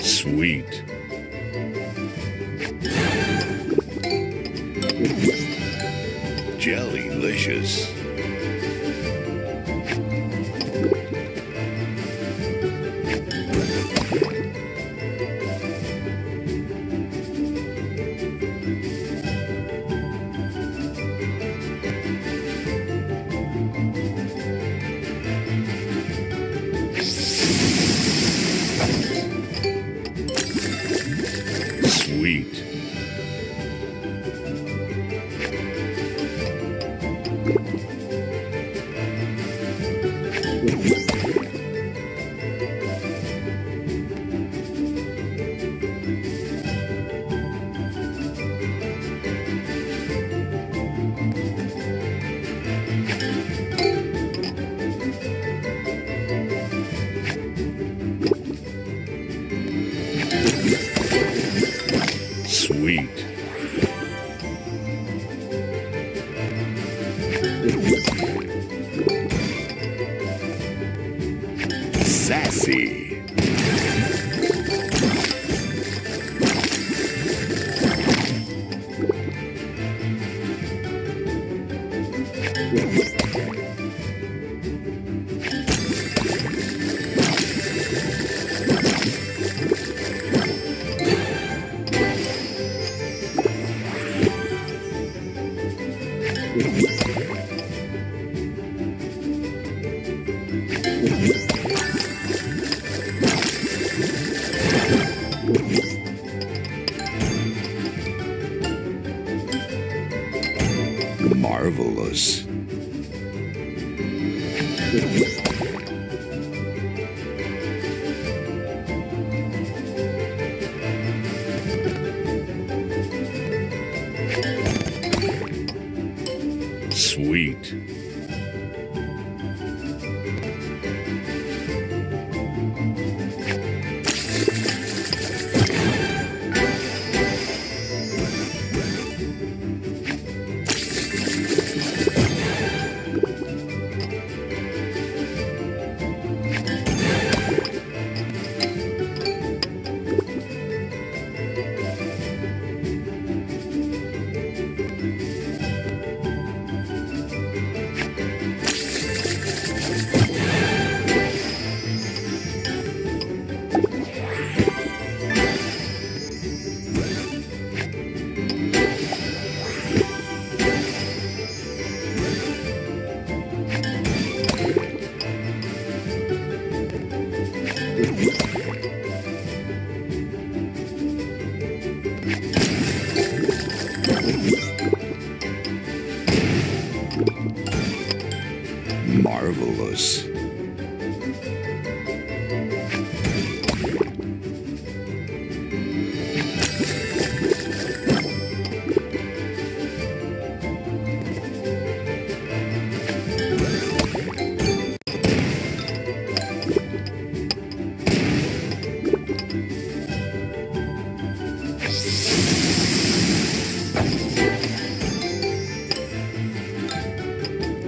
Sweet. Jellylicious. Doze. Yeah. Sweet. Marvelous.